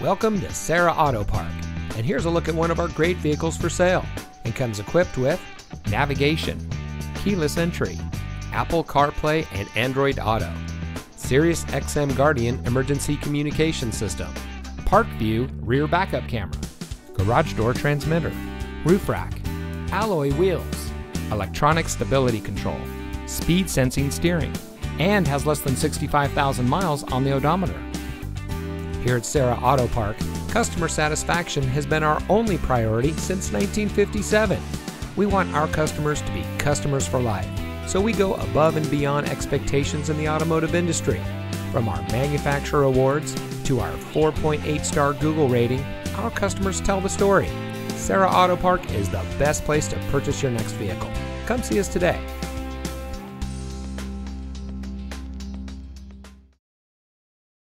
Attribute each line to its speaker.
Speaker 1: Welcome to Serra Auto Park, and here's a look at one of our great vehicles for sale. And comes equipped with navigation, keyless entry, Apple CarPlay and Android Auto, Sirius XM Guardian emergency communication system, Park View rear backup camera, garage door transmitter, roof rack, alloy wheels, electronic stability control, speed sensing steering, and has less than 65,000 miles on the odometer. Here at Serra Auto Park, customer satisfaction has been our only priority since 1957. We want our customers to be customers for life, so we go above and beyond expectations in the automotive industry. From our manufacturer awards to our 4.8 star Google rating, our customers tell the story. Serra Auto Park is the best place to purchase your next vehicle. Come see us today